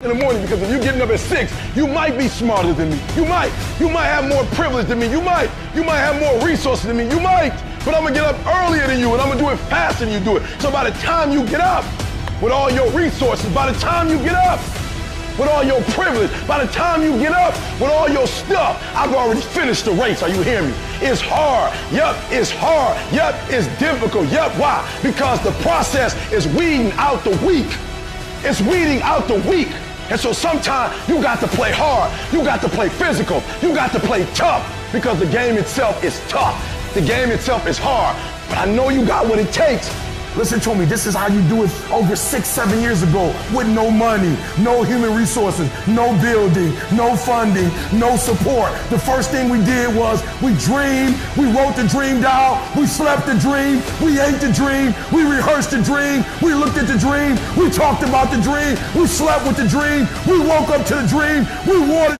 in the morning because if you're getting up at six, you might be smarter than me. You might. You might have more privilege than me. You might. You might have more resources than me. You might. But I'm gonna get up earlier than you and I'm gonna do it faster than you do it. So by the time you get up with all your resources, by the time you get up with all your privilege, by the time you get up with all your stuff, I've already finished the race. Are you hearing me? It's hard. Yup, it's hard. Yup, it's difficult. Yup, why? Because the process is weeding out the weak. It's weeding out the weak. And so sometimes you got to play hard. You got to play physical. You got to play tough because the game itself is tough. The game itself is hard. But I know you got what it takes Listen to me, this is how you do it over six, seven years ago with no money, no human resources, no building, no funding, no support. The first thing we did was we dreamed, we wrote the dream down, we slept the dream, we ate the dream, we rehearsed the dream, we looked at the dream, we talked about the dream, we slept with the dream, we woke up to the dream, we wanted